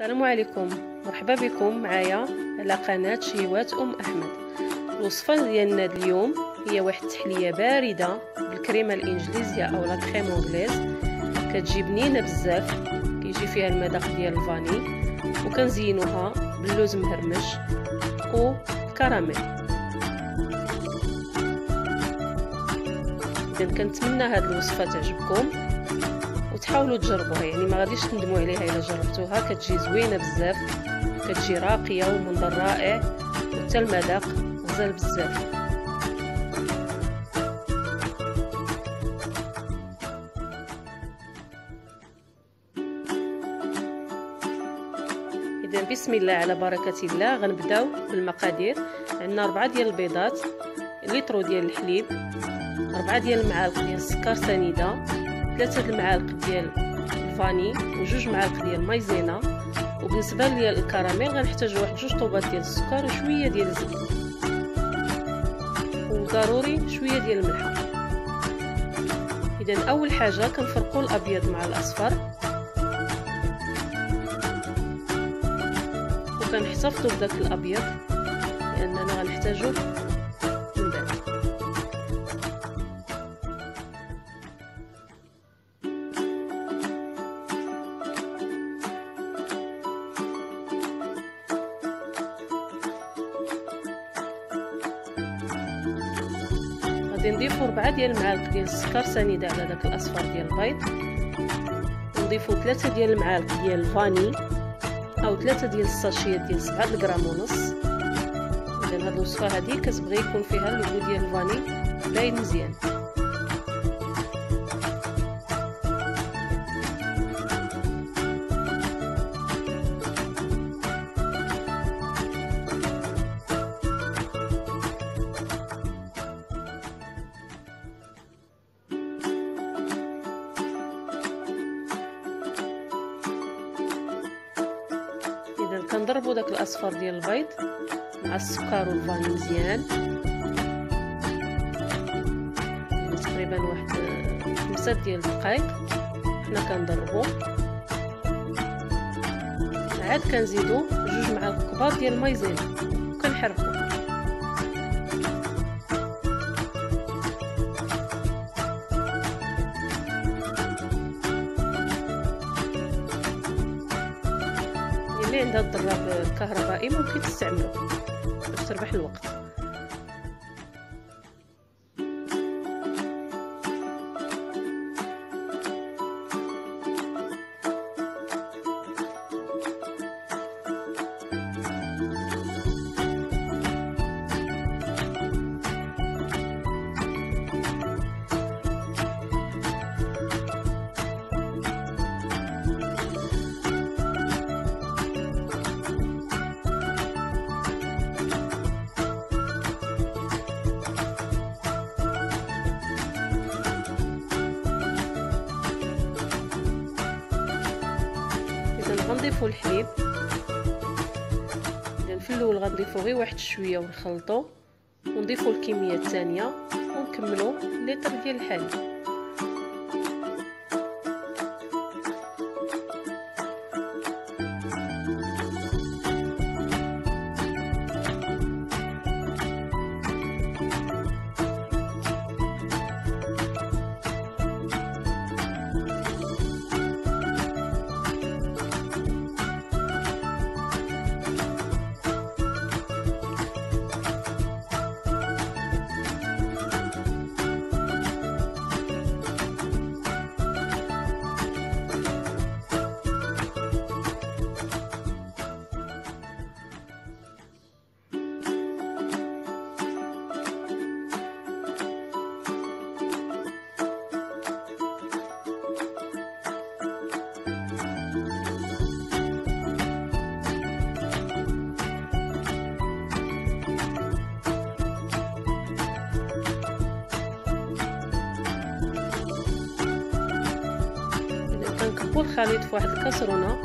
السلام عليكم. مرحبا بكم معايا على قناة شيوات أم أحمد. الوصفة ديالنا اليوم هي واحد التحلية باردة بالكريمة الإنجليزية أو لا كريم أونغليز كتجي بنينة بزاف. كيجي فيها المذاق ديال الفاني. وكنزينوها باللوز مهرمش وكراميل اذا كنتمنى هاد الوصفة تعجبكم. وتحاولوا تجربوها يعني ما غاديش تندموا عليها إلا جربتوها. كتجي زوينة بزاف كتجي راقية ومنظر رائع وحتى المذاق غزال بزاف. اذا بسم الله على بركة الله. غنبداو بالمقادير. عندنا أربعة ديال البيضات لتر ديال الحليب أربعة ديال المعالق ديال السكر سنيدة. ثلاثة المعالق ديال الفاني وجوج معالق ديال المايزينا وبالنسبة للكراميل غنحتاجو واحد جوج طوبات ديال السكر وشوية ديال الزبده وضروري شوية ديال الملحه اذا أول حاجة كنفرقوا الأبيض مع الأصفر. وكنحتفظوا بداك الأبيض لأننا غنحتاجو غادي نضيفو ربعة ديال المعالق ديال السكر سنيدة على داك الأصفر ديال البيض. ونضيفو ثلاثة ديال المعالق ديال الفاني أو ثلاثة ديال الساشيات ديال سبعة غرام ونص. اذا هاد الوصفة هادي كتبغي يكون فيها اللوغو ديال الفاني باين مزيان. كنضربوا داك الأصفر ديال البيض مع السكر والفاني مزيان تقريبا واحد خمسة ديال الدقائق حنا كنضربو. عاد كنزيدو جوج معالق كبار ديال المايزينا وكنحركو عندها الضراب الكهربائي ممكن تستعمله باش تربح الوقت. غنضيفو الحليب. اذا في الأول غنضيفو غير واحد شوية ونخلطو. ونضيفو الكمية الثانية ونكملو لتر ديال الحليب. كنكبو الخليط في واحد الكاسرونه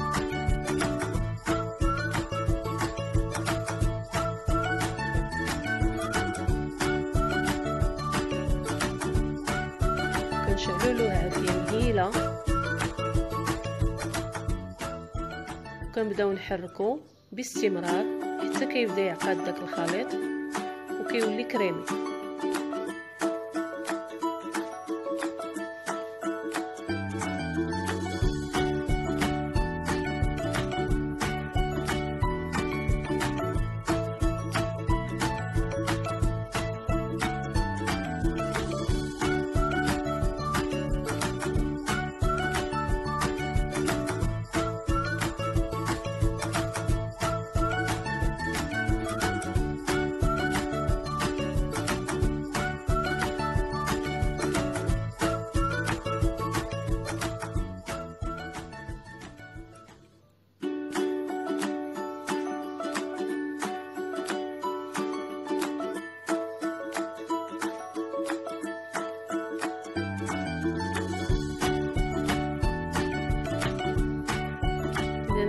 كنشعلو له عافيه مهيله وكنبداو نحركو باستمرار حتى كيبدا يعقد داك الخليط وكيولي كريمي.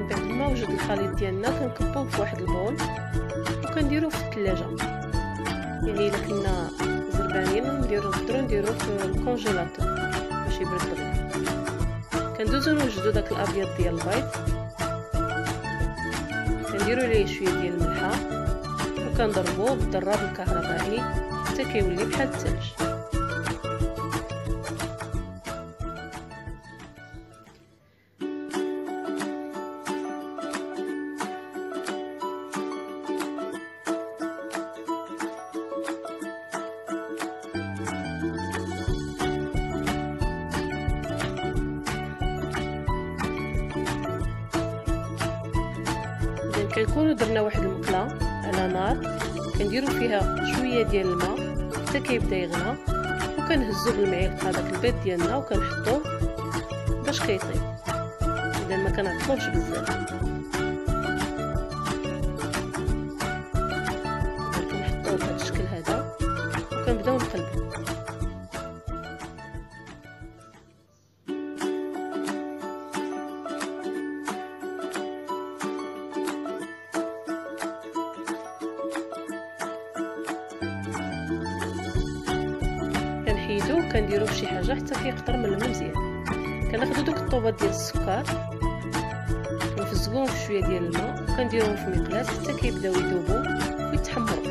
كنوجد الخليط ديالنا كنكبوه في واحد البول وكنديروه في الثلاجه يعني إلا كنا زربانين نديرو نقدروا نديروه في الكونجيلاتور باش يبرد دغيا كندوزو نوجدو داك الأبيض ديال البيض. كنديرو ليه شوية ديال الملحه وكنضربوه بالضراب الكهربائي حتى كيولي بحال الثلج كنكونو درنا واحد المقلة على نار كنديرو فيها شوية ديال الماء حتى كيبدا يغلى وكنهزو بالمعلقه داك البيض ديالنا وكنحطوه باش كيطيب. إذا ما كنعطلوش بزاف. وكنديرو فشي حاجة حتى كيقطر من الماء مزيان كناخدو دوك الطوبات ديال السكر كنفزقوهم في شوية ديال الماء وكنديروهم في مقلاة حتى كيبداو يذوبوا ويتحمروا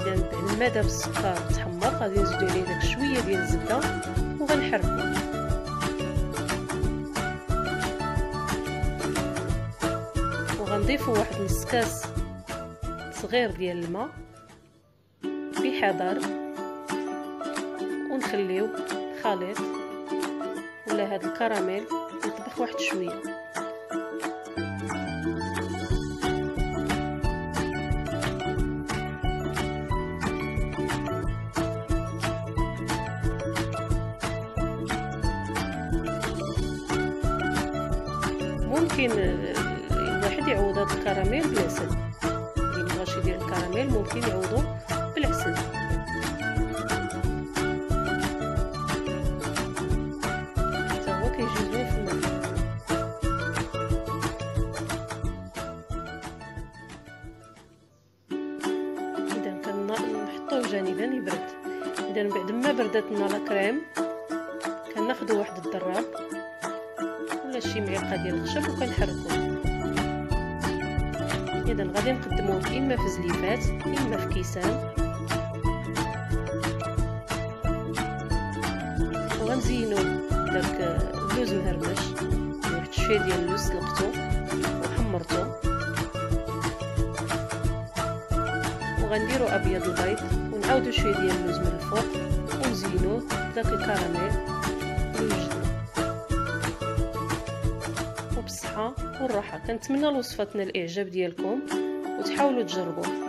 إذا الماء السكر تحمر غادي نزيدو عليه داك شوية ديال الزبده وغنحركو وغنضيفو واحد نص كاس صغير ديال الماء. بحذر ونخليو الخليط ولا هذا الكراميل يطبخ واحد شوية. ممكن الواحد يعوض هذا الكراميل بالعسل ديال الكراميل ممكن يعوضوا اذا بعد ما بردت لنا لا كريم. كناخذوا واحد الضراب ولا شي معلقة ديال الخشب وكنحركوه اذا غادي نقدموه إما في زليفات إما في كيسان. وغنزينو داك اللوز مهرمش واحد شوية ديال اللوز سلقتو وحمرتو. وغنديرو أبيض البيض ونعاودو شوية ديال اللوز من الفوق. بداك الكراميل. ويوجدو وبالصحة والراحة. كنتمنى لوصفاتنا الإعجاب ديالكم وتحاولوا تجربوه.